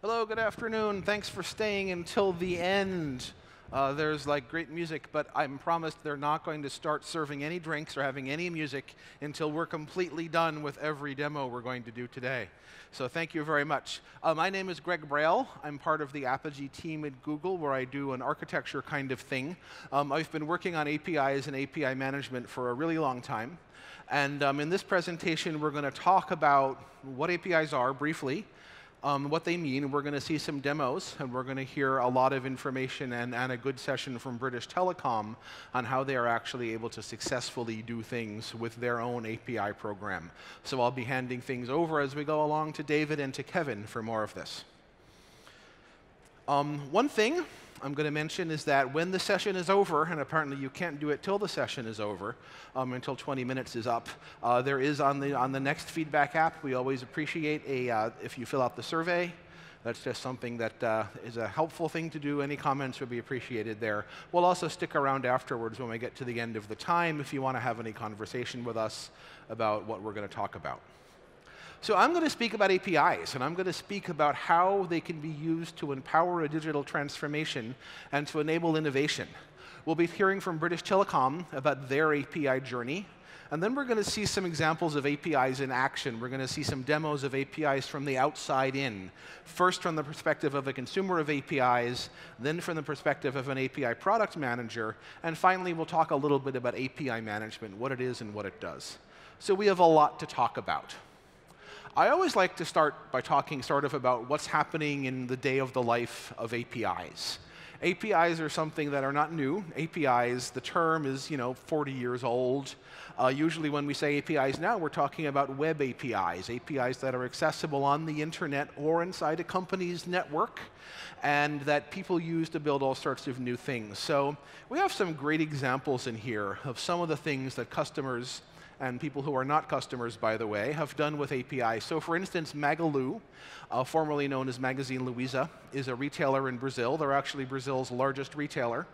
Hello, good afternoon. Thanks for staying until the end. Uh, there's like great music, but I'm promised they're not going to start serving any drinks or having any music until we're completely done with every demo we're going to do today. So thank you very much. Uh, my name is Greg Brail. I'm part of the Apigee team at Google, where I do an architecture kind of thing. Um, I've been working on APIs and API management for a really long time. And um, in this presentation, we're going to talk about what APIs are briefly, um, what they mean. We're going to see some demos, and we're going to hear a lot of information and, and, a good session from British Telecom on how they are actually able to successfully do things with their own API program. So I'll be handing things over as we go along to David and to Kevin for more of this. Um, one thing I'm going to mention is that when the session is over, and apparently you can't do it till the session is over, um, until 20 minutes is up, uh, there is on the, on the next feedback app, we always appreciate a, uh, if you fill out the survey. That's just something that uh, is a helpful thing to do. Any comments would be appreciated there. We'll also stick around afterwards when we get to the end of the time if you want to have any conversation with us about what we're going to talk about. So I'm going to speak about APIs, and I'm going to speak about how they can be used to empower a digital transformation and to enable innovation. We'll be hearing from British Telecom about their API journey, and then we're going to see some examples of APIs in action. We're going to see some demos of APIs from the outside in. First from the perspective of a consumer of APIs, then from the perspective of an API product manager, and finally we'll talk a little bit about API management, what it is and what it does. So we have a lot to talk about. I always like to start by talking sort of about what's happening in the day of the life of APIs. APIs are something that are not new. APIs, the term is, you know, 40 years old. Uh, usually when we say APIs now, we're talking about web APIs, APIs that are accessible on the internet or inside a company's network, and that people use to build all sorts of new things. So we have some great examples in here of some of the things that customers and people who are not customers, by the way, have done with API. So for instance, Magalu, uh, formerly known as Magazine Luiza, is a retailer in Brazil. They're actually Brazil's largest retailer.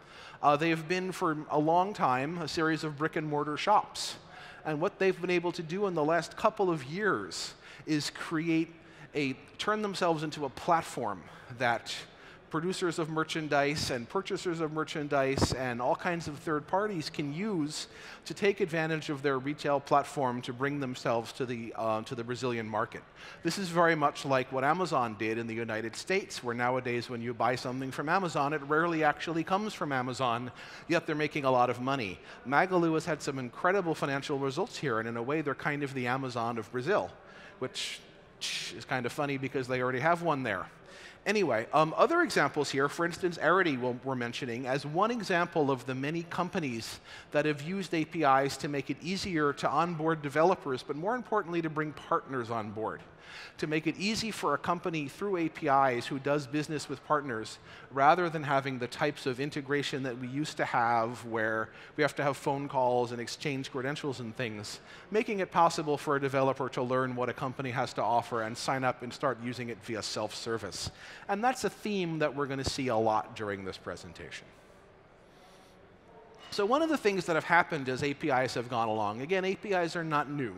Uh, they have been for a long time a series of brick and mortar shops. And what they've been able to do in the last couple of years is create a, turn themselves into a platform that producers of merchandise and purchasers of merchandise and all kinds of third parties can use to take advantage of their retail platform to bring themselves to the, uh, to the Brazilian market. This is very much like what Amazon did in the United States, where nowadays when you buy something from Amazon, it rarely actually comes from Amazon, yet they're making a lot of money. Magalu has had some incredible financial results here, and in a way, they're kind of the Amazon of Brazil, which is kind of funny because they already have one there. Anyway, um, other examples here, for instance, Arity we're mentioning as one example of the many companies that have used APIs to make it easier to onboard developers, but more importantly, to bring partners on board to make it easy for a company through APIs who does business with partners, rather than having the types of integration that we used to have where we have to have phone calls and exchange credentials and things, making it possible for a developer to learn what a company has to offer and sign up and start using it via self-service. And that's a theme that we're going to see a lot during this presentation. So one of the things that have happened as APIs have gone along, again, APIs are not new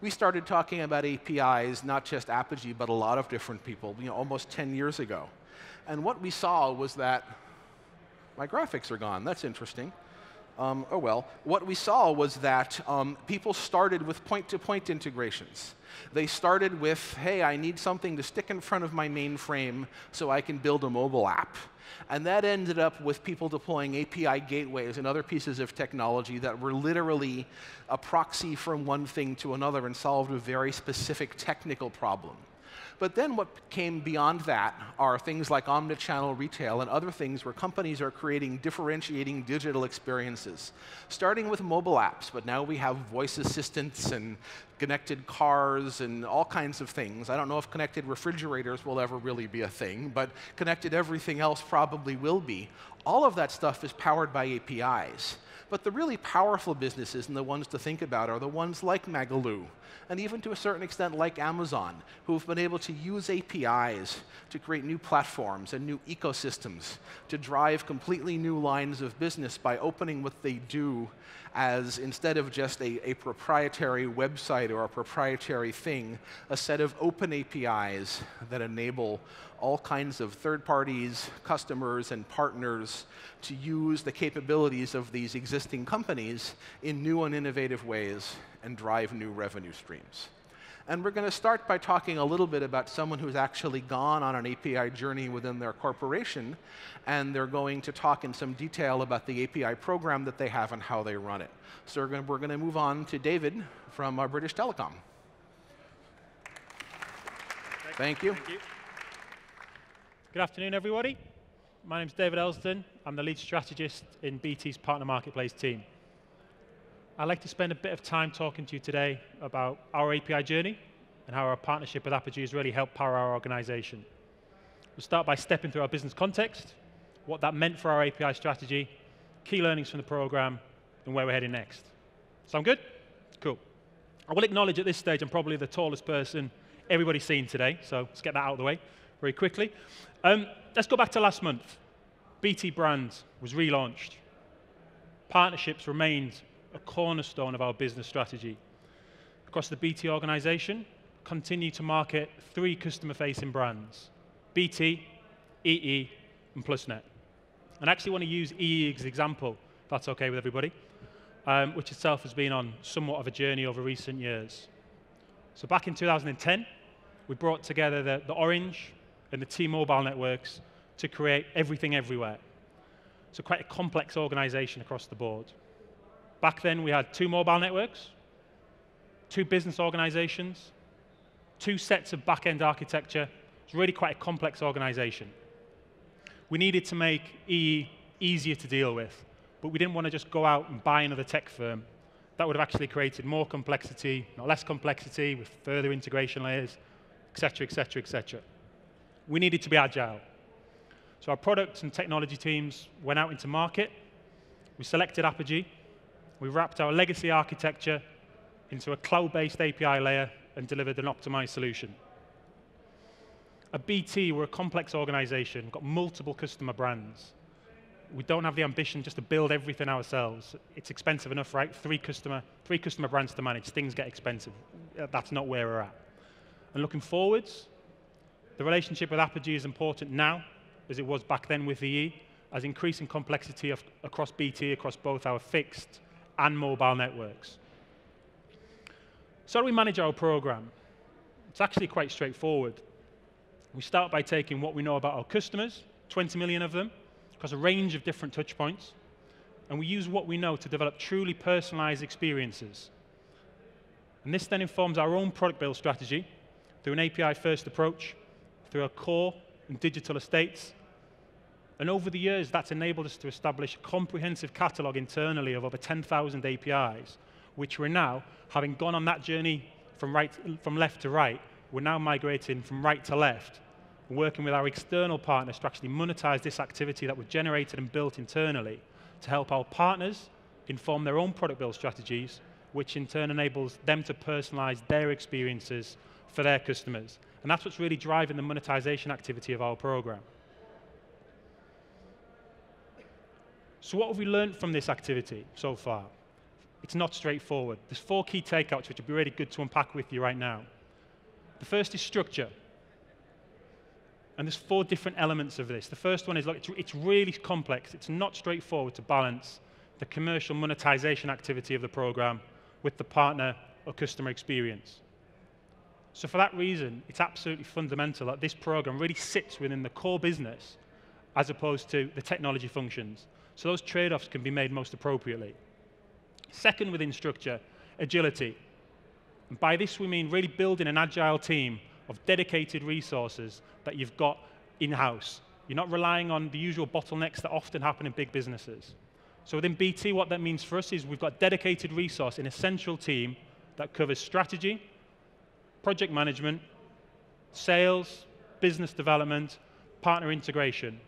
we started talking about APIs, not just Apigee, but a lot of different people, you know, almost 10 years ago. And what we saw was that my graphics are gone. That's interesting. Um, oh well. What we saw was that um, people started with point-to-point -point integrations. They started with, hey, I need something to stick in front of my mainframe so I can build a mobile app. And that ended up with people deploying API gateways and other pieces of technology that were literally a proxy from one thing to another and solved a very specific technical problem. But then what came beyond that are things like omnichannel retail and other things where companies are creating differentiating digital experiences, starting with mobile apps, but now we have voice assistants and connected cars and all kinds of things. I don't know if connected refrigerators will ever really be a thing, but connected everything else probably will be. All of that stuff is powered by APIs. But the really powerful businesses and the ones to think about are the ones like Magalu, and even to a certain extent like Amazon, who have been able to use APIs to create new platforms and new ecosystems to drive completely new lines of business by opening what they do as instead of just a, a proprietary website or a proprietary thing, a set of open APIs that enable all kinds of third parties, customers, and partners to use the capabilities of these existing companies in new and innovative ways and drive new revenue streams. And we're going to start by talking a little bit about someone who's actually gone on an API journey within their corporation, and they're going to talk in some detail about the API program that they have and how they run it. So we're going to, move on to David from uh, British Telecom. Thank you. Thank you. Good afternoon, everybody. My name is David Elsdon. I'm the lead strategist in BT's Partner Marketplace team. I'd like to spend a bit of time talking to you today about our API journey and how our partnership with Apigee has really helped power our organization. We'll start by stepping through our business context, what that meant for our API strategy, key learnings from the program, and where we're heading next. Sound good? Cool. I will acknowledge at this stage I'm probably the tallest person everybody's seen today, so let's get that out of the way very quickly. Um, let's go back to last month. BT brand was relaunched. Partnerships remained a cornerstone of our business strategy. Across the BT organization, continue to market three customer-facing brands, BT, EE, and PlusNet. And I actually want to use EE as an example, if that's okay with everybody, um, which itself has been on somewhat of a journey over recent years. So back in 2010, we brought together the, the Orange and the T-Mobile networks to create everything everywhere. So quite a complex organization across the board. Back then, we had two mobile networks, two business organizations, two sets of back-end architecture. It's really quite a complex organization. We needed to make EE easier to deal with, but we didn't want to just go out and buy another tech firm. That would have actually created more complexity, not less complexity, with further integration layers, etc., etc., etc. We needed to be agile. So our product and technology teams went out into market. We selected Apigee, we wrapped our legacy architecture into a cloud-based API layer and delivered an optimized solution. At BT, we're a complex organization, got multiple customer brands. We don't have the ambition just to build everything ourselves. It's expensive enough, right? Three customer, three customer brands to manage, things get expensive. Uh, that's not where we're at. And looking forwards, the relationship with Apigee is important now, as it was back then with EE, as increasing complexity of, across BT, across both our fixed and mobile networks. So how do we manage our program? It's actually quite straightforward. We start by taking what we know about our customers, 20 million of them, across a range of different touch points, and we use what we know to develop truly personalized experiences. And this then informs our own product build strategy through an API-first approach, through our core and digital estates, and over the years, that's enabled us to establish a comprehensive catalog internally of over 10,000 APIs, which we're now, having gone on that journey from, right, from left to right, we're now migrating from right to left, working with our external partners to actually monetize this activity that we've generated and built internally to help our partners inform their own product build strategies, which in turn enables them to personalize their experiences for their customers. And that's what's really driving the monetization activity of our program. So what have we learned from this activity so far? It's not straightforward. There's four key takeouts which would be really good to unpack with you right now. The first is structure. And there's four different elements of this. The first one is, like, it's really complex. It's not straightforward to balance the commercial monetization activity of the program with the partner or customer experience. So for that reason, it's absolutely fundamental that this program really sits within the core business as opposed to the technology functions. So those trade-offs can be made most appropriately. Second within structure, agility. And by this we mean really building an agile team of dedicated resources that you've got in-house. You're not relying on the usual bottlenecks that often happen in big businesses. So within BT, what that means for us is we've got dedicated resource, an essential team that covers strategy, project management, sales, business development, partner integration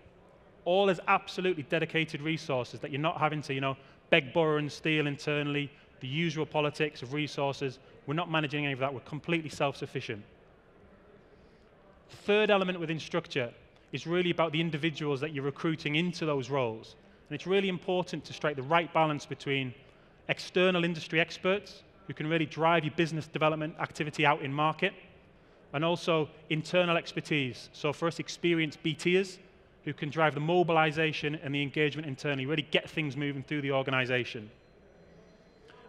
all as absolutely dedicated resources that you're not having to, you know, beg, borrow, and steal internally, the usual politics of resources. We're not managing any of that. We're completely self-sufficient. The Third element within structure is really about the individuals that you're recruiting into those roles. And it's really important to strike the right balance between external industry experts who can really drive your business development activity out in market, and also internal expertise. So for us, experienced BTers who can drive the mobilization and the engagement internally, really get things moving through the organization.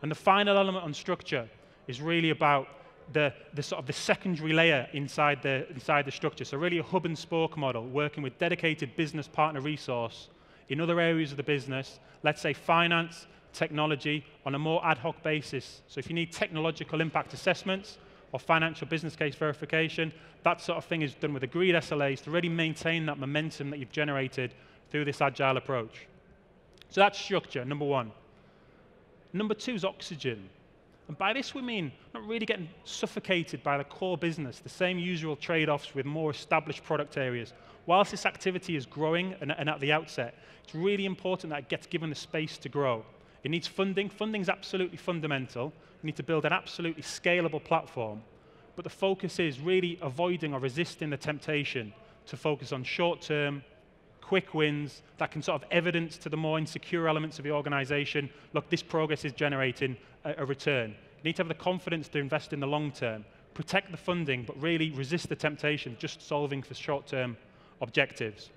And the final element on structure is really about the, the sort of the secondary layer inside the, inside the structure. So really a hub and spoke model, working with dedicated business partner resource in other areas of the business, let's say finance, technology, on a more ad hoc basis. So if you need technological impact assessments or financial business case verification, that sort of thing is done with agreed SLAs to really maintain that momentum that you've generated through this agile approach. So that's structure, number one. Number two is oxygen. And by this we mean not really getting suffocated by the core business, the same usual trade-offs with more established product areas. Whilst this activity is growing and, and at the outset, it's really important that it gets given the space to grow. It needs funding. Funding is absolutely fundamental. You need to build an absolutely scalable platform. But the focus is really avoiding or resisting the temptation to focus on short-term, quick wins that can sort of evidence to the more insecure elements of the organization, look, this progress is generating a, a return. You need to have the confidence to invest in the long term, protect the funding, but really resist the temptation just solving for short-term objectives.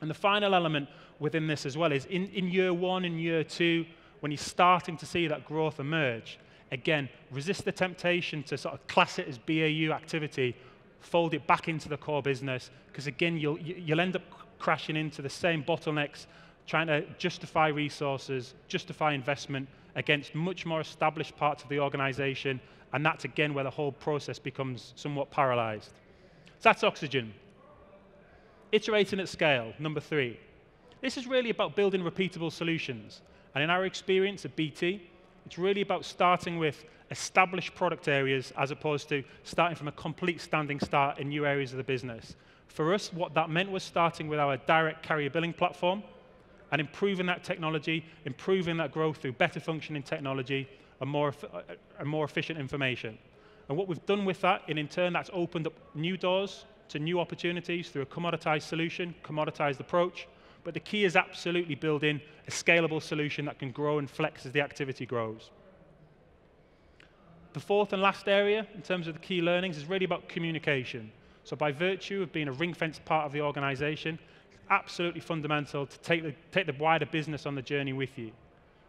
And the final element within this as well is in, in year one and year two, when you're starting to see that growth emerge, again, resist the temptation to sort of class it as BAU activity, fold it back into the core business, because again, you'll, you'll end up crashing into the same bottlenecks, trying to justify resources, justify investment against much more established parts of the organization, and that's again where the whole process becomes somewhat paralyzed. So that's oxygen. Iterating at scale, number three. This is really about building repeatable solutions. And in our experience at BT, it's really about starting with established product areas as opposed to starting from a complete standing start in new areas of the business. For us, what that meant was starting with our direct carrier billing platform and improving that technology, improving that growth through better functioning technology and more, uh, and more efficient information. And what we've done with that, and in turn, that's opened up new doors to new opportunities through a commoditized solution, commoditized approach. But the key is absolutely building a scalable solution that can grow and flex as the activity grows. The fourth and last area, in terms of the key learnings, is really about communication. So by virtue of being a ring-fenced part of the organization, it's absolutely fundamental to take the, take the wider business on the journey with you.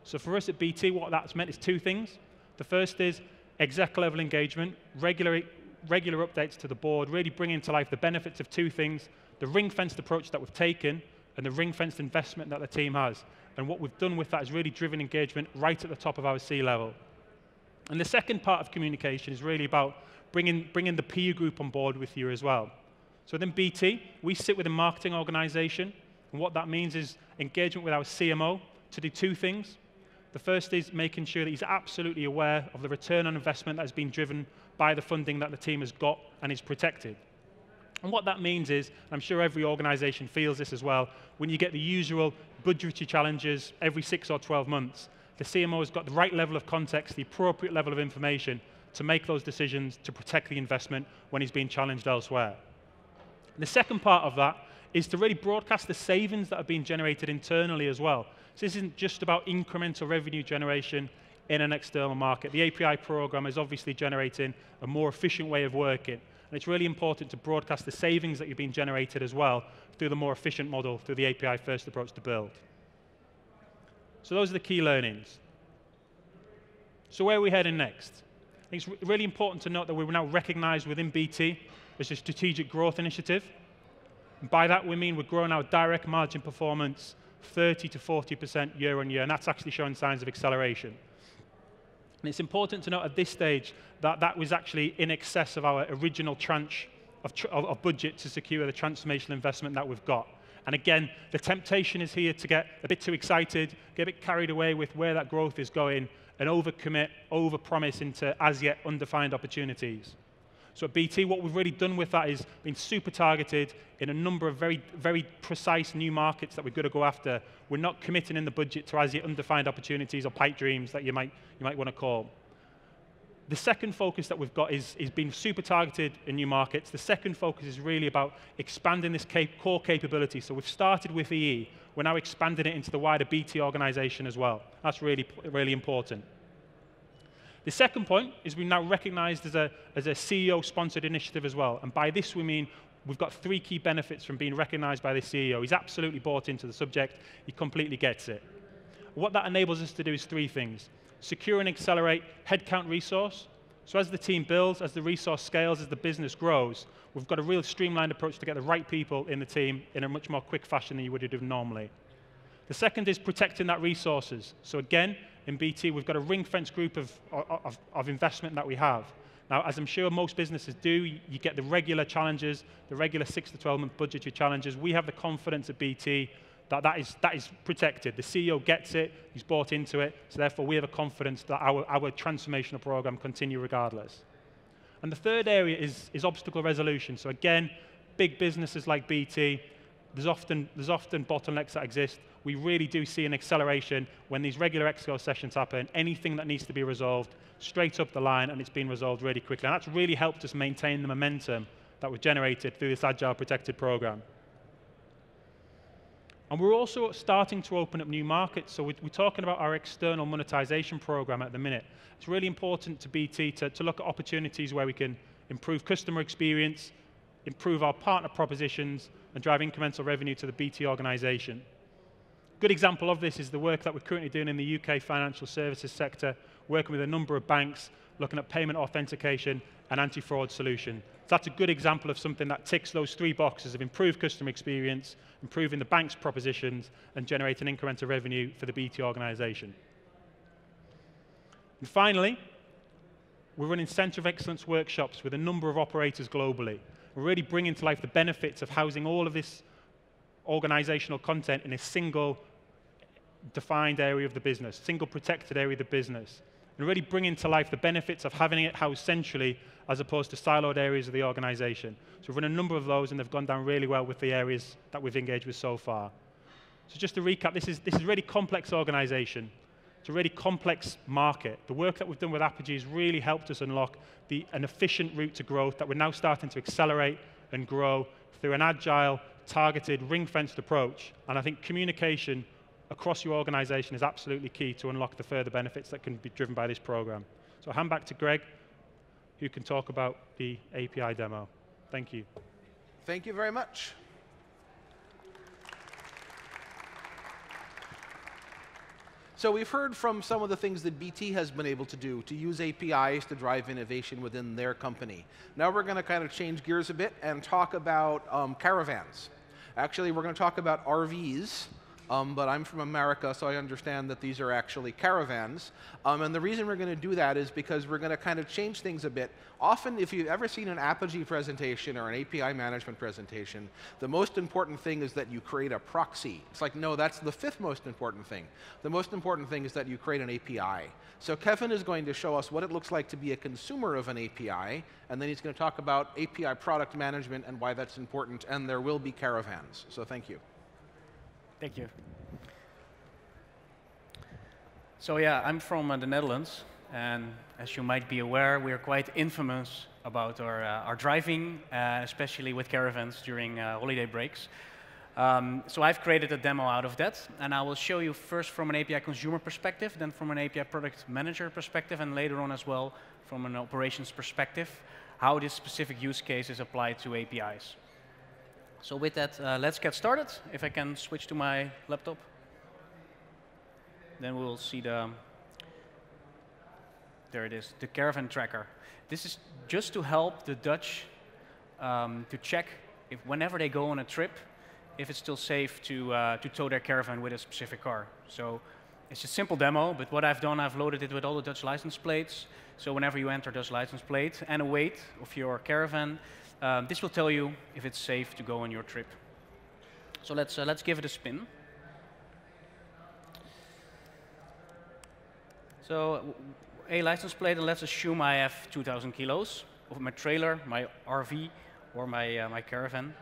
So for us at BT, what that's meant is two things. The first is exec level engagement, regular, regular updates to the board, really bringing to life the benefits of two things, the ring-fenced approach that we've taken and the ring-fenced investment that the team has. And what we've done with that is really driven engagement right at the top of our C level. And the second part of communication is really about bringing, bringing the peer group on board with you as well. So within BT, we sit with a marketing organization, and what that means is engagement with our CMO to do two things. The first is making sure that he's absolutely aware of the return on investment that has been driven by the funding that the team has got and is protected. And what that means is, I'm sure every organization feels this as well, when you get the usual budgetary challenges every six or 12 months, the CMO has got the right level of context, the appropriate level of information to make those decisions to protect the investment when he's being challenged elsewhere. The second part of that is to really broadcast the savings that are being generated internally as well. So this isn't just about incremental revenue generation in an external market. The API program is obviously generating a more efficient way of working. And it's really important to broadcast the savings that you've been generated as well through the more efficient model, through the API first approach to build. So those are the key learnings. So where are we heading next? I think it's really important to note that we're now recognized within BT as a strategic growth initiative. And by that, we mean we're growing our direct margin performance 30 to 40% year on year, and that's actually showing signs of acceleration. And it's important to note at this stage that that was actually in excess of our original tranche of, of, of budget to secure the transformational investment that we've got. And again, the temptation is here to get a bit too excited, get a bit carried away with where that growth is going, and overcommit, overpromise into as yet undefined opportunities. So at BT, what we've really done with that is been super targeted in a number of very, very precise new markets that we're going to go after. We're not committing in the budget to as yet undefined opportunities or pipe dreams that you might, you might want to call. The second focus that we've got is, is being super targeted in new markets. The second focus is really about expanding this cap core capability. So we've started with EE. We're now expanding it into the wider BT organization as well. That's really, really important. The second point is we're now recognized as a, as a CEO-sponsored initiative as well. And by this we mean we've got three key benefits from being recognized by the CEO. He's absolutely bought into the subject. He completely gets it. What that enables us to do is three things. Secure and accelerate headcount resource. So as the team builds, as the resource scales, as the business grows, we've got a real streamlined approach to get the right people in the team in a much more quick fashion than you would have normally. The second is protecting that resources. So again, in BT, we've got a ring-fence group of, of, of investment that we have. Now, as I'm sure most businesses do, you get the regular challenges, the regular six to 12 month budgetary challenges. We have the confidence at BT that that is, that is protected. The CEO gets it, he's bought into it, so therefore we have a confidence that our, our transformational program continue regardless. And the third area is, is obstacle resolution. So again, big businesses like BT, there's often, there's often bottlenecks that exist we really do see an acceleration when these regular Exco sessions happen. Anything that needs to be resolved, straight up the line, and it's been resolved really quickly. And that's really helped us maintain the momentum that was generated through this Agile Protected program. And we're also starting to open up new markets. So we're, talking about our external monetization program at the minute. It's really important to BT to, to look at opportunities where we can improve customer experience, improve our partner propositions, and drive incremental revenue to the BT organization good example of this is the work that we're currently doing in the UK financial services sector, working with a number of banks, looking at payment authentication and anti-fraud solution. So that's a good example of something that ticks those three boxes of improved customer experience, improving the bank's propositions, and generating incremental revenue for the BT organization. And finally, we're running Centre of Excellence workshops with a number of operators globally. We're really bringing to life the benefits of housing all of this organizational content in a single defined area of the business, single protected area of the business, and really bringing to life the benefits of having it housed centrally as opposed to siloed areas of the organization. So we've run a number of those and they've gone down really well with the areas that we've engaged with so far. So just to recap, this is, this is a really complex organization. It's a really complex market. The work that we've done with Apigee has really helped us unlock the, an efficient route to growth that we're now starting to accelerate and grow through an agile, targeted, ring-fenced approach. And I think communication across your organization is absolutely key to unlock the further benefits that can be driven by this program. So I'll hand back to Greg, who can talk about the API demo. Thank you. Thank you very much. So we've heard from some of the things that BT has been able to do to use APIs to drive innovation within their company. Now we're going to kind of change gears a bit and talk about um, caravans. Actually, we're going to talk about RVs um, but I'm from America, so I understand that these are actually caravans. Um, and the reason we're going to do that is because we're going to kind of change things a bit. Often, if you've ever seen an Apigee presentation or an API management presentation, the most important thing is that you create a proxy. It's like, no, that's the fifth most important thing. The most important thing is that you create an API. So Kevin is going to show us what it looks like to be a consumer of an API, and then he's going to talk about API product management and why that's important, and there will be caravans. So thank you. Thank you. So yeah, I'm from uh, the Netherlands, and as you might be aware, we are quite infamous about our, uh, our driving, uh, especially with caravans during uh, holiday breaks. Um, so I've created a demo out of that, and I will show you first from an API consumer perspective, then from an API product manager perspective, and later on as well from an operations perspective, how this specific use case is applied to APIs. So with that, uh, let's get started. If I can switch to my laptop, then we'll see the, there it is, the caravan tracker. This is just to help the Dutch um, to check if whenever they go on a trip, if it's still safe to, uh, to tow their caravan with a specific car. So it's a simple demo, but what I've done, I've loaded it with all the Dutch license plates. So whenever you enter Dutch license plate and a weight of your caravan, um, this will tell you if it's safe to go on your trip. So let's, uh, let's give it a spin. So a license plate, and let's assume I have 2,000 kilos of my trailer, my RV, or my, uh, my caravan.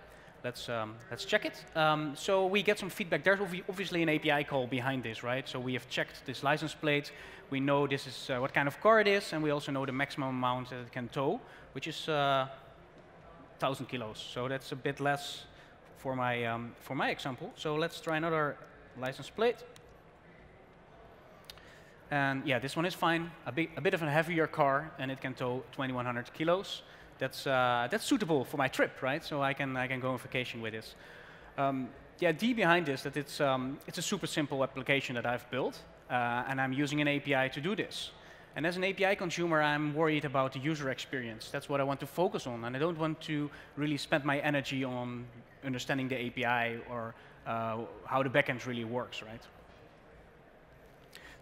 Let's, um, let's check it. Um, so we get some feedback. There's obviously an API call behind this, right? So we have checked this license plate. We know this is uh, what kind of car it is, and we also know the maximum amount that it can tow, which is uh, 1,000 kilos. So that's a bit less for my, um, for my example. So let's try another license plate. And yeah, this one is fine. A, big, a bit of a heavier car, and it can tow 2,100 kilos. That's, uh, that's suitable for my trip, right? So I can, I can go on vacation with this. Um, the idea behind this that it's, um, it's a super simple application that I've built, uh, and I'm using an API to do this. And as an API consumer, I'm worried about the user experience. That's what I want to focus on, and I don't want to really spend my energy on understanding the API or uh, how the backend really works, right?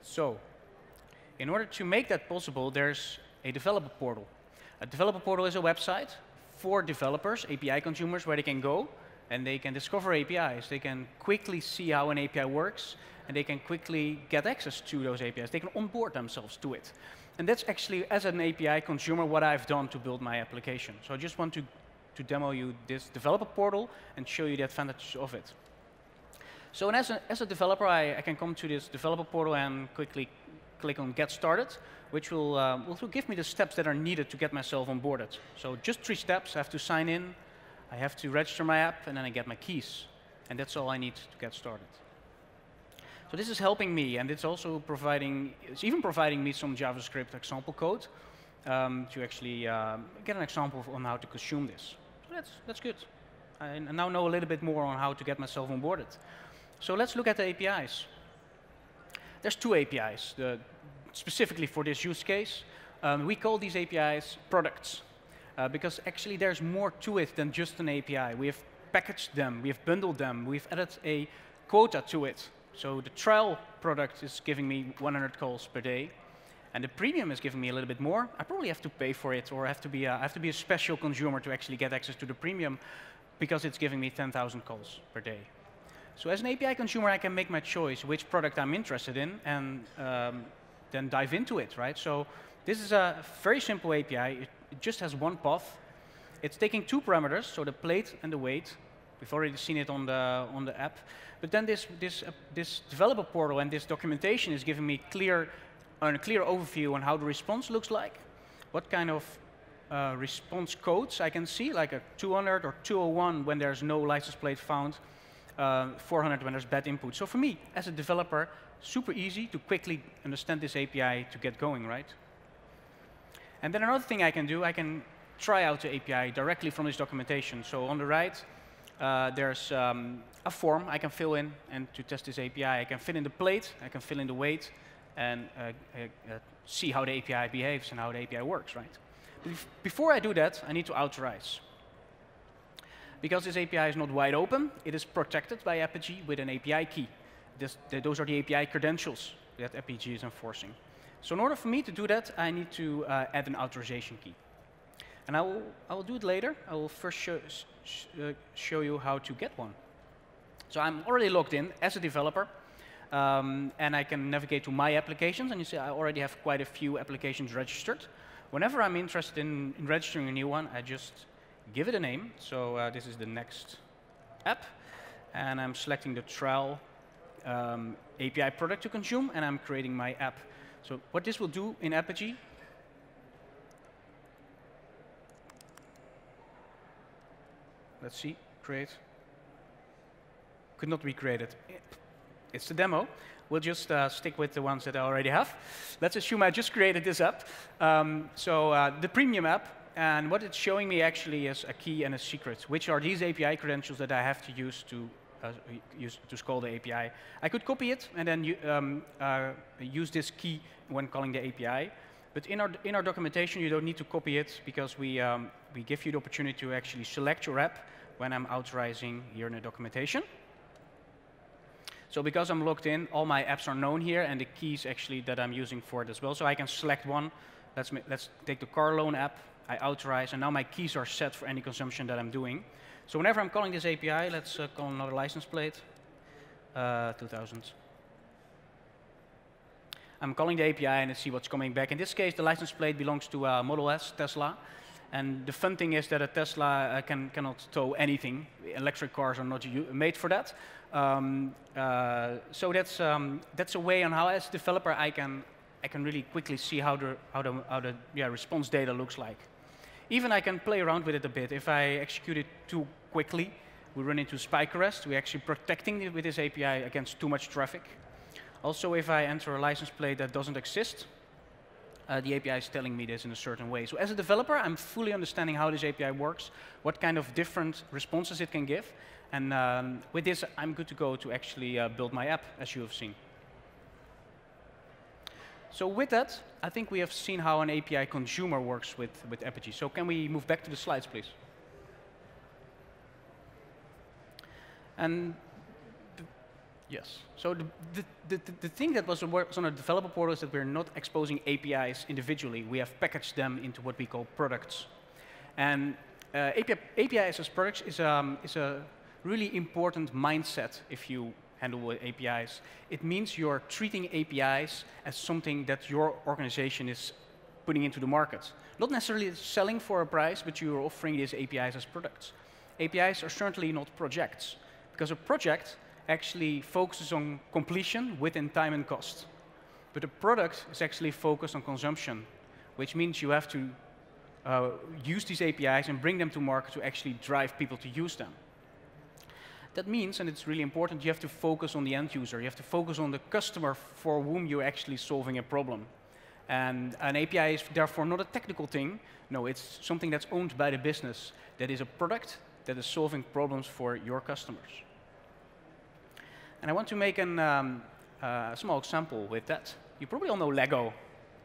So, in order to make that possible, there's a developer portal. A developer portal is a website for developers, API consumers, where they can go and they can discover APIs. They can quickly see how an API works, and they can quickly get access to those APIs. They can onboard themselves to it. And that's actually, as an API consumer, what I've done to build my application. So I just want to, to demo you this developer portal and show you the advantages of it. So as a, as a developer, I, I, can come to this developer portal and quickly click on Get Started, which will, uh, will give me the steps that are needed to get myself onboarded. So just three steps. I have to sign in, I have to register my app, and then I get my keys. And that's all I need to get started. So this is helping me, and it's also providing, it's even providing me some JavaScript example code um, to actually um, get an example on how to consume this. So that's, that's good. I now know a little bit more on how to get myself onboarded. So let's look at the APIs. There's two APIs, the, specifically for this use case. Um, we call these APIs products, uh, because actually there's more to it than just an API. We have packaged them, we have bundled them, we've added a quota to it. So the trial product is giving me 100 calls per day, and the premium is giving me a little bit more. I probably have to pay for it, or I have to be a, I have to be a special consumer to actually get access to the premium, because it's giving me 10,000 calls per day. So as an API consumer, I can make my choice which product I'm interested in, and um, then dive into it, right? So this is a very simple API. It, it just has one path. It's taking two parameters, so the plate and the weight. We've already seen it on the on the app. But then this, this, uh, this developer portal and this documentation is giving me clear, a clear overview on how the response looks like, what kind of uh, response codes I can see, like a 200 or 201 when there's no license plate found, uh, 400 when there's bad input. So for me, as a developer, super easy to quickly understand this API to get going, right? And then another thing I can do, I can try out the API directly from this documentation. So on the right, uh, there's um, a form I can fill in, and to test this API, I can fill in the plate, I can fill in the weight, and uh, uh, see how the API behaves and how the API works, right? before I do that, I need to authorize. Because this API is not wide open, it is protected by Apigee with an API key. This, those are the API credentials that Apigee is enforcing. So in order for me to do that, I need to uh, add an authorization key. And I will, I will do it later. I will first show, sh uh, show you how to get one. So I'm already logged in as a developer. Um, and I can navigate to my applications. And you see I already have quite a few applications registered. Whenever I'm interested in, in registering a new one, I just give it a name. So uh, this is the next app. And I'm selecting the trial um, API product to consume, and I'm creating my app. So what this will do in Apigee Let's see, create. Could not be created. It's the demo. We'll just uh, stick with the ones that I already have. Let's assume I just created this app. Um, so uh, the premium app, and what it's showing me actually is a key and a secret, which are these API credentials that I have to use to uh, use to call the API. I could copy it and then um, uh, use this key when calling the API. But in our, in our documentation, you don't need to copy it because we, um, we give you the opportunity to actually select your app when I'm authorizing here in the documentation. So because I'm logged in, all my apps are known here, and the keys actually that I'm using for it as well. So I can select one. Let's, let's take the car loan app. I authorize, and now my keys are set for any consumption that I'm doing. So whenever I'm calling this API, let's uh, call another license plate, uh, 2000. I'm calling the API and see what's coming back. In this case, the license plate belongs to uh, Model S, Tesla. And the fun thing is that a Tesla uh, can, cannot tow anything. Electric cars are not made for that. Um, uh, so that's, um, that's a way on how, as a developer, I can, I can really quickly see how the, how the, how the yeah, response data looks like. Even I can play around with it a bit. If I execute it too quickly, we run into spike arrest. We're actually protecting it with this API against too much traffic. Also, if I enter a license plate that doesn't exist, the API is telling me this in a certain way. So as a developer, I'm fully understanding how this API works, what kind of different responses it can give. And um, with this, I'm good to go to actually uh, build my app, as you have seen. So with that, I think we have seen how an API consumer works with, with Apigee. So can we move back to the slides, please? And yes, so the, the, the, the thing that was on a developer portal is that we're not exposing APIs individually. We have packaged them into what we call products. And uh, API, APIs as products is, um, is a really important mindset if you handle APIs. It means you're treating APIs as something that your organization is putting into the market. Not necessarily selling for a price, but you're offering these APIs as products. APIs are certainly not projects, because a project actually focuses on completion within time and cost. But a product is actually focused on consumption, which means you have to uh, use these APIs and bring them to market to actually drive people to use them. That means, and it's really important, you have to focus on the end user. You have to focus on the customer for whom you're actually solving a problem. And an API is therefore not a technical thing. No, it's something that's owned by the business. That is a product that is solving problems for your customers. And I want to make an, um, uh, a small example with that. You probably all know Lego,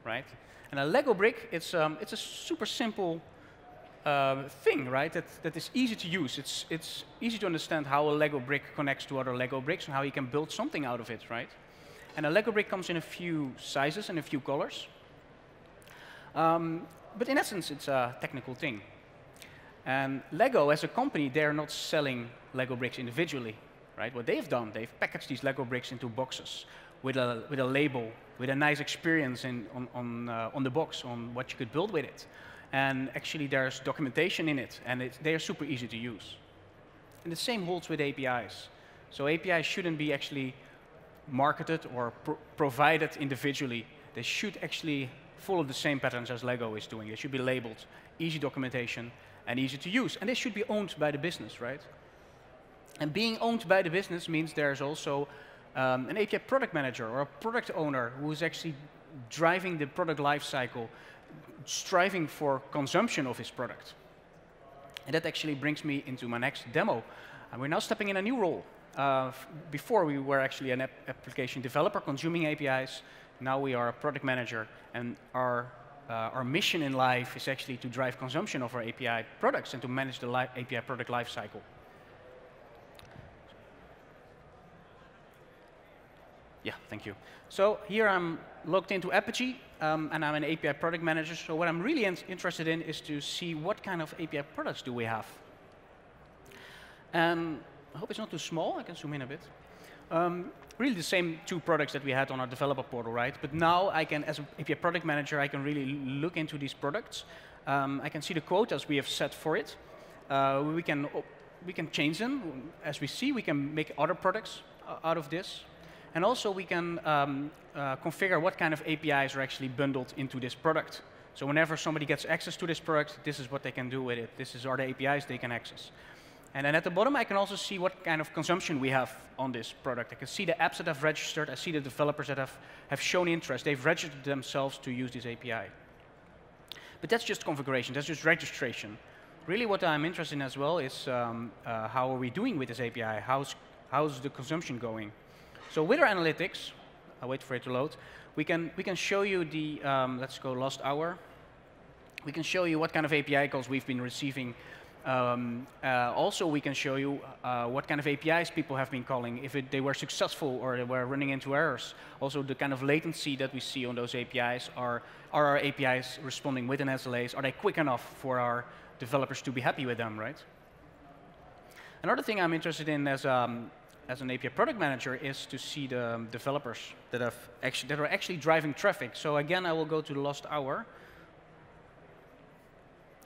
right? And a Lego brick, it's, um, it's a super simple uh, thing, right? That, that is easy to use. It's, it's easy to understand how a Lego brick connects to other Lego bricks and how you can build something out of it, right? And a Lego brick comes in a few sizes and a few colors. Um, but in essence, it's a technical thing. And Lego, as a company, they're not selling Lego bricks individually, right? What they've done, they've packaged these Lego bricks into boxes with a, with a label, with a nice experience in, on, on, uh, on the box, on what you could build with it. And actually, there's documentation in it, and they are super easy to use. And the same holds with APIs. So APIs shouldn't be actually marketed or provided individually. They should actually follow the same patterns as Lego is doing. They should be labeled, easy documentation, and easy to use. And they should be owned by the business, right? And being owned by the business means there's also um, an API product manager or a product owner who is actually driving the product lifecycle striving for consumption of his product. And that actually brings me into my next demo. And we're now stepping in a new role. Uh, before we were actually an ap application developer consuming APIs. Now we are a product manager, and our uh, our mission in life is actually to drive consumption of our API products and to manage the API product lifecycle. Yeah, thank you. So here I'm logged into Apigee, um, and I'm an API product manager. So what I'm really in interested in is to see what kind of API products do we have. And I hope it's not too small. I can zoom in a bit. Um, really the same two products that we had on our developer portal, right? But now I can, as an API product manager, I can really look into these products. Um, I can see the quotas we have set for it. Uh, we can we can change them as we see. We can make other products uh, out of this. And also we can um, uh, configure what kind of APIs are actually bundled into this product. So whenever somebody gets access to this product, this is what they can do with it. This is are the APIs they can access. And then at the bottom, I can also see what kind of consumption we have on this product. I can see the apps that have registered. I see the developers that have, have shown interest. They've registered themselves to use this API. But that's just configuration. That's just registration. Really what I'm interested in as well is um, uh, how are we doing with this API? How's, how's the consumption going? So with our analytics, I'll wait for it to load, we can, we can show you the, um, let's go last hour. We can show you what kind of API calls we've been receiving. Um, uh, also, we can show you uh, what kind of APIs people have been calling, if it, they were successful or they were running into errors. Also, the kind of latency that we see on those APIs. Are, are our APIs responding within SLAs? Are they quick enough for our developers to be happy with them, right? Another thing I'm interested in as, um, as an API product manager is to see the um, developers that, have actually, that are actually driving traffic. So again, I will go to the last hour.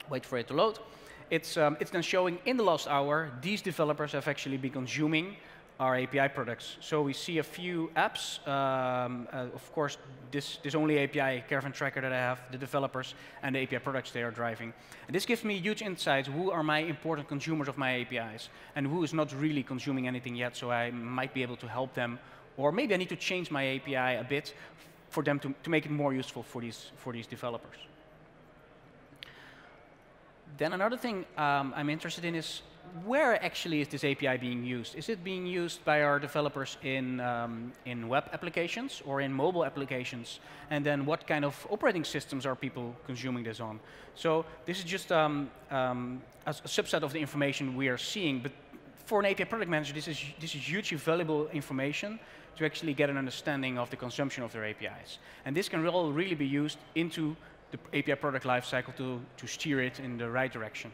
Wait for it to load. It's, um, it's then showing in the last hour, these developers have actually been consuming our API products. So we see a few apps. Um, uh, of course, this, this only API caravan tracker that I have, the developers, and the API products they are driving. And this gives me huge insights. Who are my important consumers of my APIs? And who is not really consuming anything yet, so I might be able to help them Or maybe I need to change my API a bit for them to, to make it more useful for these, for these developers. Then another thing um, I'm interested in is where actually is this API being used? Is it being used by our developers in, um, in web applications or in mobile applications? And then what kind of operating systems are people consuming this on? So this is just um, um, a, a, subset of the information we are seeing, but for an API product manager, this is, this is hugely valuable information to actually get an understanding of the consumption of their APIs. And this can all really be used into the API product lifecycle to, to steer it in the right direction.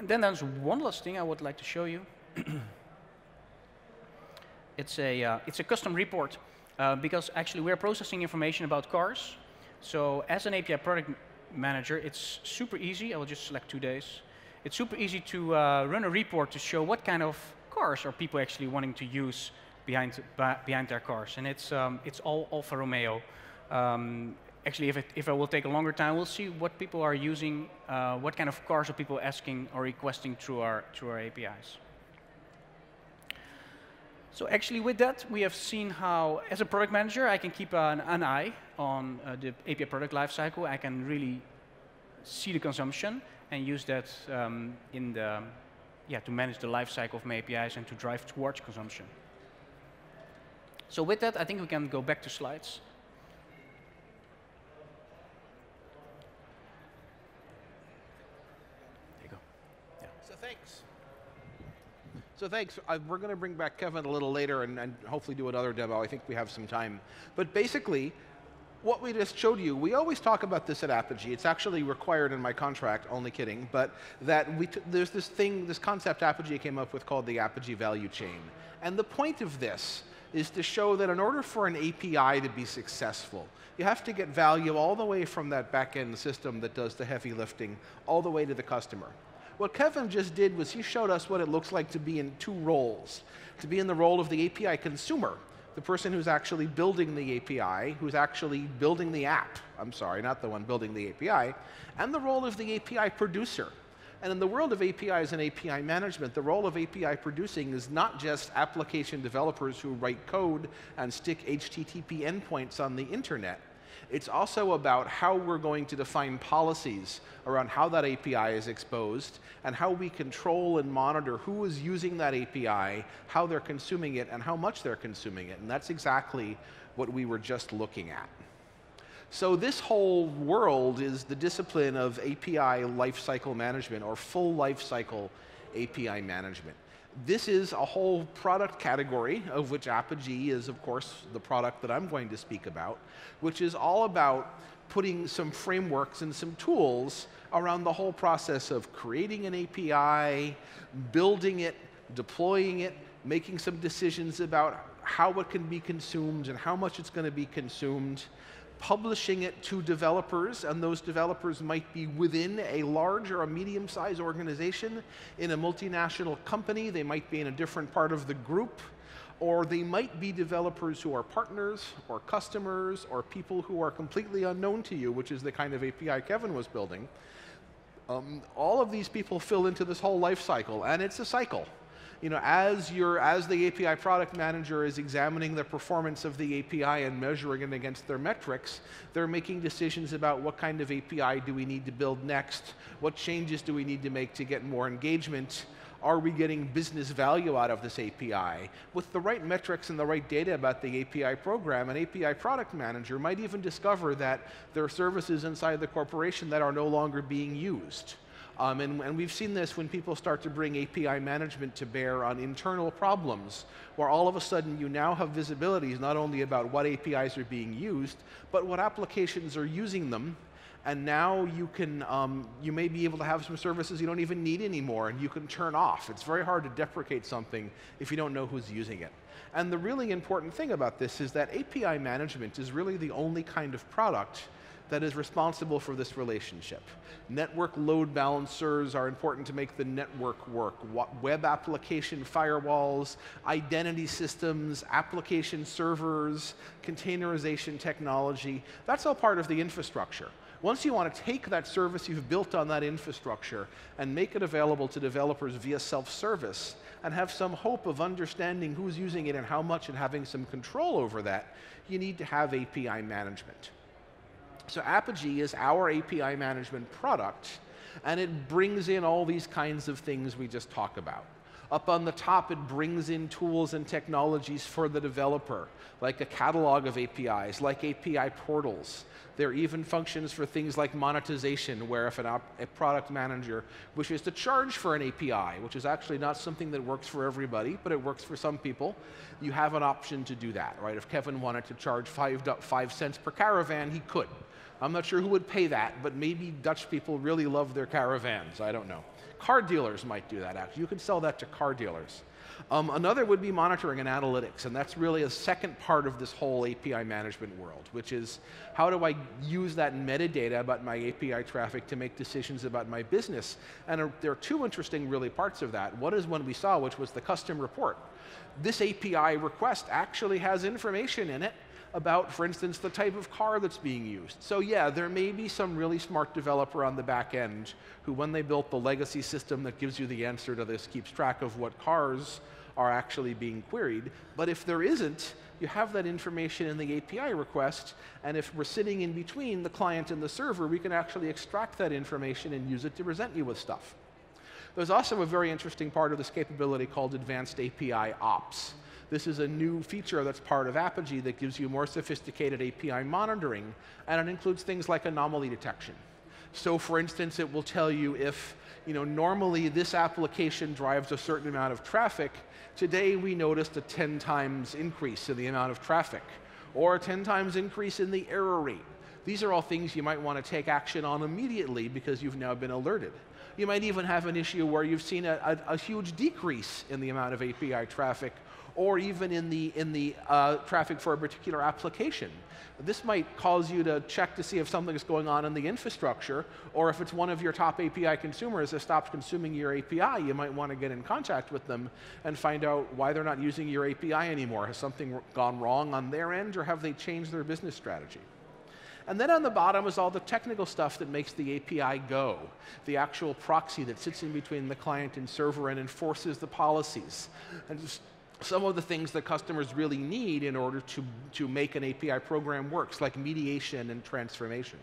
And then there's one last thing I would like to show you. it's, a, uh, it's a custom report uh, because actually we're processing information about cars. So as an API product manager, it's super easy. I will just select two days. It's super easy to uh, run a report to show what kind of cars are people actually wanting to use behind, behind their cars. And it's, um, it's all Alfa Romeo. Um, actually, if, it, if I will take a longer time, we'll see what people are using, uh, what kind of cars are people asking or requesting through our, through our APIs. So actually with that, we have seen how, as a product manager, I can keep an, an eye on uh, the API product lifecycle. I can really see the consumption and use that um, in the, yeah, to manage the lifecycle of my APIs and to drive towards consumption. So with that, I think we can go back to slides. Thanks. So thanks. Uh, we're going to bring back Kevin a little later and, and, hopefully do another demo. I think we have some time. But basically, what we just showed you, we always talk about this at Apigee. It's actually required in my contract, only kidding, but that we there's this thing, this concept Apigee came up with called the Apigee value chain. And the point of this is to show that in order for an API to be successful, you have to get value all the way from that back-end system that does the heavy lifting all the way to the customer. What Kevin just did was he showed us what it looks like to be in two roles. To be in the role of the API consumer, the person who's actually building the API, who's actually building the app, I'm sorry, not the one building the API, and the role of the API producer. And in the world of APIs and API management, the role of API producing is not just application developers who write code and stick HTTP endpoints on the internet. It's also about how we're going to define policies around how that API is exposed and how we control and monitor who is using that API, how they're consuming it, and how much they're consuming it. And that's exactly what we were just looking at. So this whole world is the discipline of API lifecycle management or full lifecycle API management. This is a whole product category, of which Apigee is, of course, the product that I'm going to speak about, which is all about putting some frameworks and some tools around the whole process of creating an API, building it, deploying it, making some decisions about how it can be consumed and how much it's going to be consumed, publishing it to developers, and those developers might be within a large or a medium-sized organization, in a multinational company, they might be in a different part of the group, or they might be developers who are partners or customers or people who are completely unknown to you, which is the kind of API Kevin was building. Um, all of these people fill into this whole life cycle, and it's a cycle you know, as, as the API product manager is examining the performance of the API and measuring it against their metrics, they're making decisions about what kind of API do we need to build next, what changes do we need to make to get more engagement, are we getting business value out of this API? With the right metrics and the right data about the API program, an API product manager might even discover that there are services inside the corporation that are no longer being used. Um, and, and, we've seen this when people start to bring API management to bear on internal problems, where all of a sudden you now have visibilities not only about what APIs are being used, but what applications are using them. And now you can, um, you may be able to have some services you don't even need anymore, and you can turn off. It's very hard to deprecate something if you don't know who's using it. And the really important thing about this is that API management is really the only kind of product that is responsible for this relationship. Network load balancers are important to make the network work. Web application firewalls, identity systems, application servers, containerization technology, that's all part of the infrastructure. Once you want to take that service you've built on that infrastructure and make it available to developers via self-service and have some hope of understanding who's using it and how much and having some control over that, you need to have API management. So Apigee is our API management product, and it brings in all these kinds of things we just talked about. Up on the top, it brings in tools and technologies for the developer, like a catalog of APIs, like API portals. There are even functions for things like monetization, where if a product manager wishes to charge for an API, which is actually not something that works for everybody, but it works for some people, you have an option to do that, right? If Kevin wanted to charge five, five cents per caravan, he could. I'm not sure who would pay that, but maybe Dutch people really love their caravans. I don't know. Car dealers might do that, actually. You could sell that to car dealers. Um, another would be monitoring and analytics, and that's really a second part of this whole API management world, which is how do I use that metadata about my API traffic to make decisions about my business? And uh, there are two interesting really parts of that. One is one we saw, which was the custom report. This API request actually has information in it about, for instance, the type of car that's being used. So yeah, there may be some really smart developer on the back end who, when they built the legacy system that gives you the answer to this, keeps track of what cars are actually being queried. But if there isn't, you have that information in the API request, and if we're sitting in between the client and the server, we can actually extract that information and use it to present you with stuff. There's also a very interesting part of this capability called Advanced API Ops. This is a new feature that's part of Apigee that gives you more sophisticated API monitoring, and it includes things like anomaly detection. So for instance, it will tell you if you know, normally this application drives a certain amount of traffic, today we noticed a 10 times increase in the amount of traffic, or a 10 times increase in the error rate. These are all things you might want to take action on immediately because you've now been alerted. You might even have an issue where you've seen a, a, a huge decrease in the amount of API traffic or even in the, in the uh, traffic for a particular application. This might cause you to check to see if something is going on in the infrastructure, or if it's one of your top API consumers that stops consuming your API, you might want to get in contact with them and find out why they're not using your API anymore. Has something gone wrong on their end, or have they changed their business strategy? And then on the bottom is all the technical stuff that makes the API go, the actual proxy that sits in between the client and server and enforces the policies. And some of the things that customers really need in order to, to make an API program works, like mediation and transformation.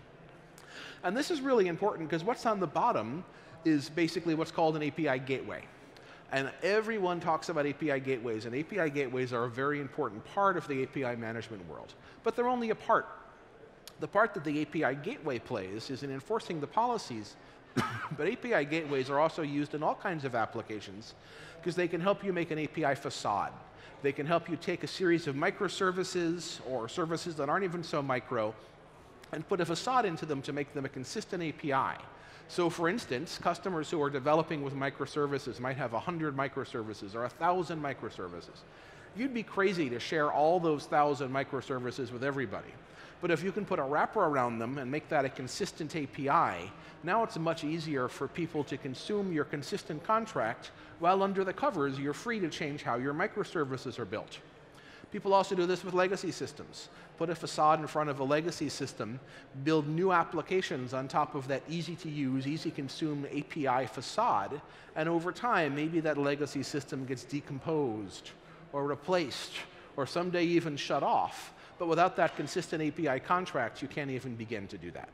And this is really important because what's on the bottom is basically what's called an API gateway. And everyone talks about API gateways, and API gateways are a very important part of the API management world. But they're only a part. The part that the API gateway plays is in enforcing the policies but API gateways are also used in all kinds of applications because they can help you make an API facade. They can help you take a series of microservices or services that aren't even so micro and put a facade into them to make them a consistent API. So for instance, customers who are developing with microservices might have 100 microservices or 1,000 microservices. You'd be crazy to share all those 1,000 microservices with everybody. But if you can put a wrapper around them and make that a consistent API, now it's much easier for people to consume your consistent contract while under the covers you're free to change how your microservices are built. People also do this with legacy systems. Put a facade in front of a legacy system, build new applications on top of that easy to use, easy consume API facade, and over time, maybe that legacy system gets decomposed or replaced or someday even shut off. But without that consistent API contract, you can't even begin to do that.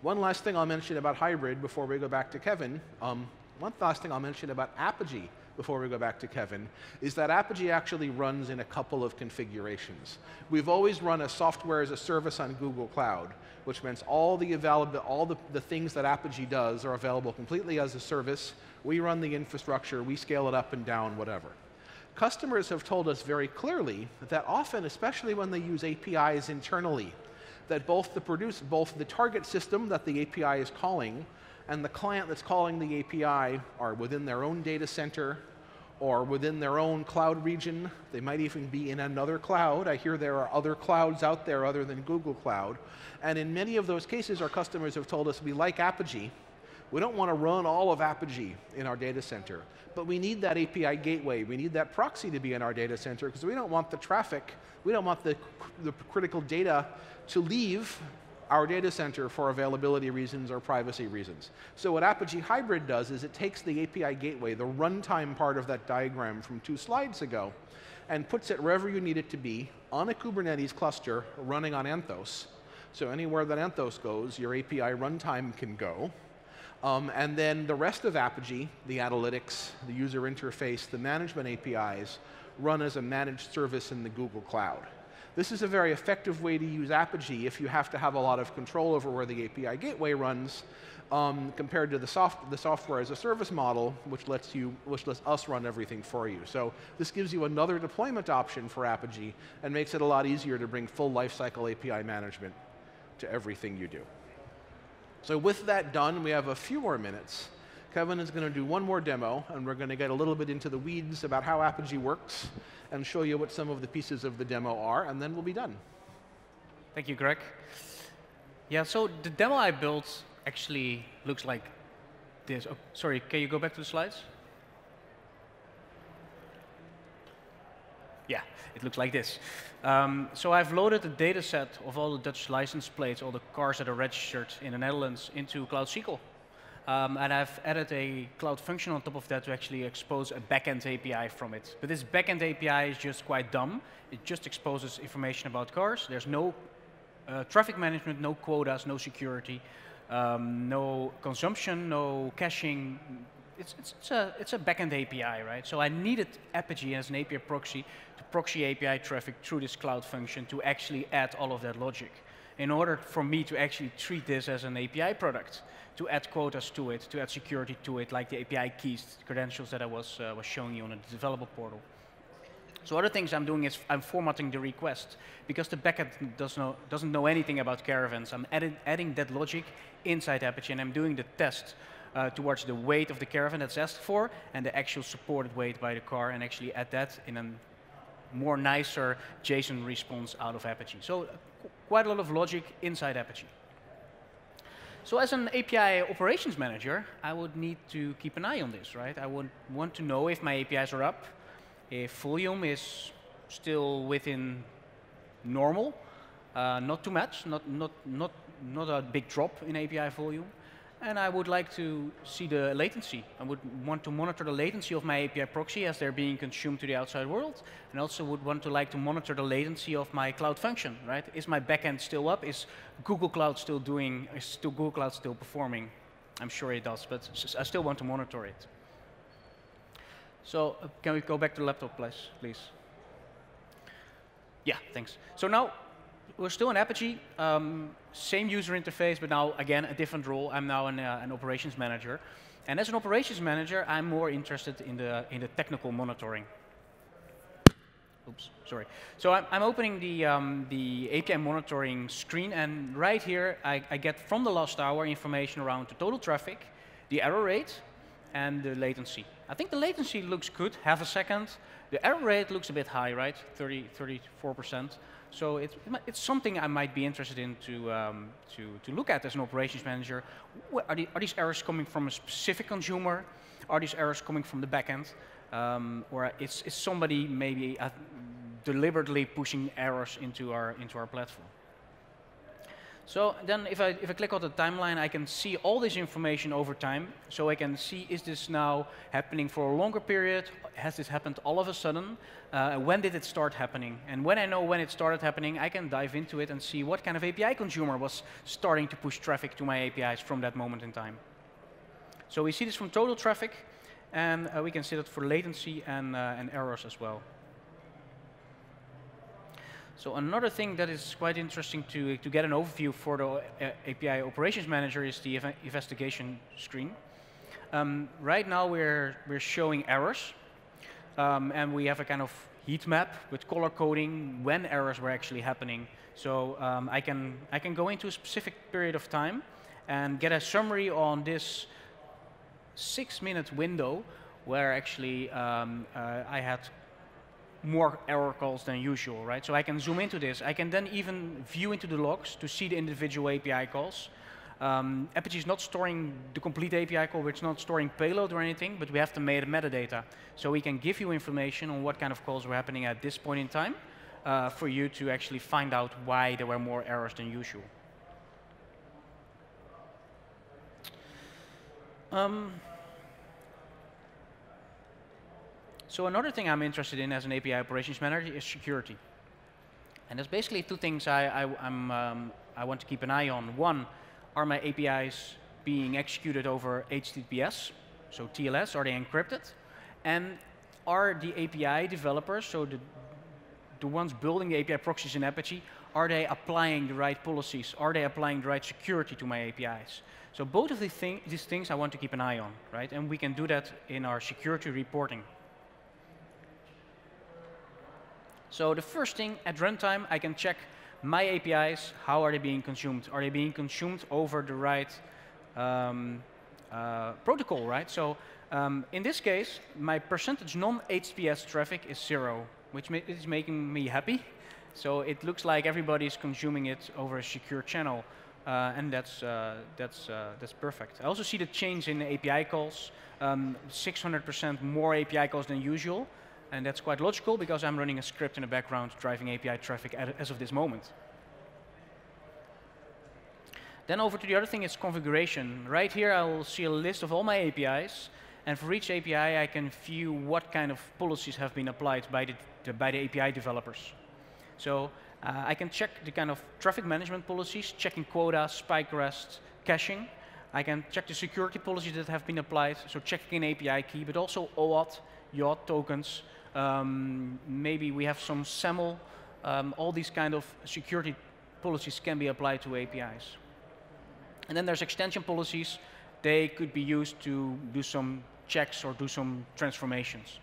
One last thing I'll mention about hybrid before we go back to Kevin. Um, one last thing I'll mention about Apigee before we go back to Kevin is that Apigee actually runs in a couple of configurations. We've always run a software as a service on Google Cloud, which means all the available, all the, the things that Apigee does are available completely as a service. We run the infrastructure, we scale it up and down, whatever customers have told us very clearly that often, especially when they use APIs internally, that both the produce, both the target system that the API is calling and the client that's calling the API are within their own data center or within their own cloud region. They might even be in another cloud. I hear there are other clouds out there other than Google Cloud. And in many of those cases, our customers have told us we like Apigee, we don't want to run all of Apigee in our data center, but we need that API gateway. We need that proxy to be in our data center because we don't want the traffic, we don't want the, the critical data to leave our data center for availability reasons or privacy reasons. So what Apigee Hybrid does is it takes the API gateway, the runtime part of that diagram from two slides ago, and puts it wherever you need it to be on a Kubernetes cluster running on Anthos. So anywhere that Anthos goes, your API runtime can go. Um, and then the rest of Apigee, the analytics, the user interface, the management APIs, run as a managed service in the Google Cloud. This is a very effective way to use Apigee if you have to have a lot of control over where the API gateway runs, um, compared to the, soft, the software as a service model, which lets, you, which lets us run everything for you. So this gives you another deployment option for Apigee and makes it a lot easier to bring full lifecycle API management to everything you do. So with that done, we have a few more minutes. Kevin is going to do one more demo, and we're going to get a little bit into the weeds about how Apigee works and show you what some of the pieces of the demo are, and then we'll be done. Thank you, Greg. Yeah, so the demo I built actually looks like this. Oh, sorry, can you go back to the slides? Yeah, it looks like this. Um, so I've loaded a data set of all the Dutch license plates, all the cars that are registered in the Netherlands into Cloud SQL. Um, and I've added a cloud function on top of that to actually expose a backend API from it. But this backend API is just quite dumb. It just exposes information about cars. There's no uh, traffic management, no quotas, no security, um, no consumption, no caching. It's, it's, it's, a, it's a backend API, right? So I needed Apigee as an API proxy to proxy API traffic through this cloud function to actually add all of that logic in order for me to actually treat this as an API product, to add quotas to it, to add security to it, like the API keys, credentials that I was, uh, was showing you on the developer portal. So other things I'm doing is I'm formatting the request. Because the backend does know, doesn't know anything about caravans, I'm adding, adding that logic inside Apigee, and I'm doing the test uh, towards the weight of the caravan that's asked for, and the actual supported weight by the car, and actually add that in a more nicer JSON response out of Apigee. So quite a lot of logic inside Apigee. So as an API operations manager, I would need to keep an eye on this, right? I would want to know if my APIs are up, if volume is still within normal, uh, not too much, not, not, not, not a big drop in API volume, and I would like to see the latency. I would want to monitor the latency of my API proxy as they're being consumed to the outside world, and also would want to like to monitor the latency of my cloud function, right? Is my backend still up? Is Google Cloud still doing, is still Google Cloud still performing? I'm sure it does, but I still want to monitor it. So uh, can we go back to the laptop, please? please? Yeah, thanks. So now we're still in Apigee, um, same user interface, but now again a different role. I'm now an, uh, an, operations manager, and as an operations manager, I'm more interested in the in the technical monitoring. Oops, sorry. So I'm, I'm opening the um, the API monitoring screen, and right here I, I get from the last hour information around the total traffic, the error rate, and the latency. I think the latency looks good, half a second. The error rate looks a bit high, right? 30, 34 percent. So it's, it's something I might be interested in to, um, to, to look at as an operations manager. Are, the, are, these errors coming from a specific consumer? Are these errors coming from the backend? Um, or is, is somebody maybe uh, deliberately pushing errors into our, into our platform? So then if I, if I click on the timeline, I can see all this information over time. So I can see, is this now happening for a longer period? Has this happened all of a sudden? Uh, when did it start happening? And when I know when it started happening, I can dive into it and see what kind of API consumer was starting to push traffic to my APIs from that moment in time. So we see this from total traffic, and uh, we can see that for latency and, uh, and errors as well. So another thing that is quite interesting to, to get an overview for the uh, API operations manager is the investigation screen. Um, right now we're, we're showing errors, um, and we have a kind of heat map with color coding when errors were actually happening. So um, I, can, I can go into a specific period of time and get a summary on this six minute window where actually um, uh, I had more error calls than usual, right? So I can zoom into this. I can then even view into the logs to see the individual API calls. Um, Apigee is not storing the complete API call. It's not storing payload or anything, but we have the meta metadata. So we can give you information on what kind of calls were happening at this point in time uh, for you to actually find out why there were more errors than usual. Um, so another thing I'm interested in as an API operations manager is security. And there's basically two things I, I, um, I want to keep an eye on. One, are my APIs being executed over HTTPS, so TLS, are they encrypted? And are the API developers, so the, the ones building the API proxies in Apigee, are they applying the right policies? Are they applying the right security to my APIs? So both of thing, these things I want to keep an eye on, right? And we can do that in our security reporting. So the first thing, at runtime, I can check my APIs, how are they being consumed? Are they being consumed over the right um, uh, protocol, right? So um, in this case, my percentage non-HTTPS traffic is zero, which ma is making me happy. So it looks like everybody is consuming it over a secure channel, uh, and that's, uh, that's, uh, that's perfect. I also see the change in API calls, 600% um, more API calls than usual, and that's quite logical because I'm running a script in the background driving API traffic as of this moment. Then over to the other thing is configuration. Right here I will see a list of all my APIs, and for each API I can view what kind of policies have been applied by the, the by the API developers. So uh, I can check the kind of traffic management policies, checking quota, spike arrest, caching. I can check the security policies that have been applied, so checking an API key, but also OAuth, JWT tokens, um, maybe we have some SAML. Um, all these kind of security policies can be applied to APIs. And then there's extension policies. They could be used to do some checks or do some transformations.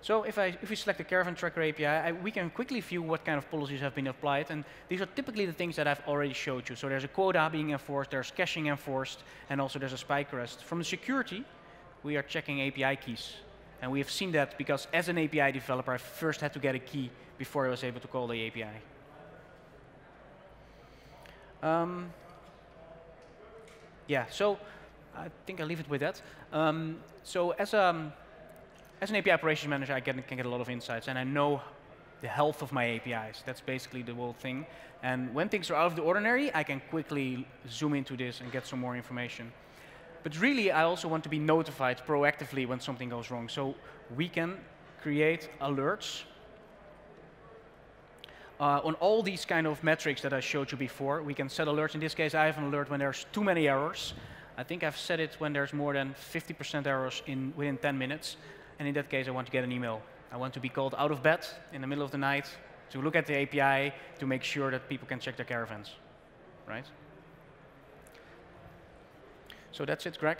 So if, I, if we select the Caravan Tracker API, I, we can quickly view what kind of policies have been applied. And these are typically the things that I've already showed you. So there's a quota being enforced, there's caching enforced, and also there's a spike arrest. From the security, we are checking API keys. And we have seen that because as an API developer, I first had to get a key before I was able to call the API. Um, yeah, so I think I'll leave it with that. Um, so as, a, um, as an API operations manager, I can get a lot of insights, and I know the health of my APIs. That's basically the whole thing. And when things are out of the ordinary, I can quickly zoom into this and get some more information. But really, I also want to be notified proactively when something goes wrong. So we can create alerts uh, on all these kind of metrics that I showed you before. We can set alerts. In this case, I have an alert when there's too many errors. I think I've set it when there's more than 50% errors in, within 10 minutes. And in that case, I want to get an email. I want to be called out of bed in the middle of the night to look at the API to make sure that people can check their caravans, right? So that's it, Greg.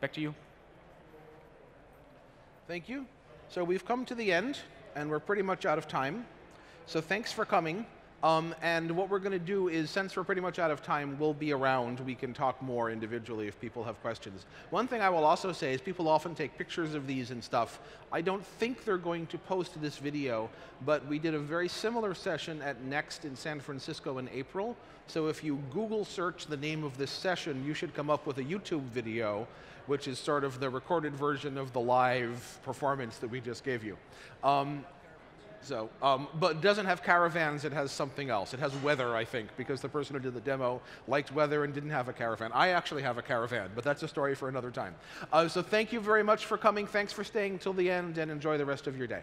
Back to you. Thank you. So we've come to the end, and we're pretty much out of time. So thanks for coming. Um, and what we're going to do is, since we're pretty much out of time, we'll be around. We can talk more individually if people have questions. One thing I will also say is people often take pictures of these and stuff. I don't think they're going to post this video, but we did a very similar session at Next in San Francisco in April. So if you Google search the name of this session, you should come up with a YouTube video, which is sort of the recorded version of the live performance that we just gave you. Um, so, um, but doesn't have caravans, it has something else. It has weather, I think, because the person who did the demo liked weather and didn't have a caravan. I actually have a caravan, but that's a story for another time. Uh, so thank you very much for coming. Thanks for staying till the end, and enjoy the rest of your day.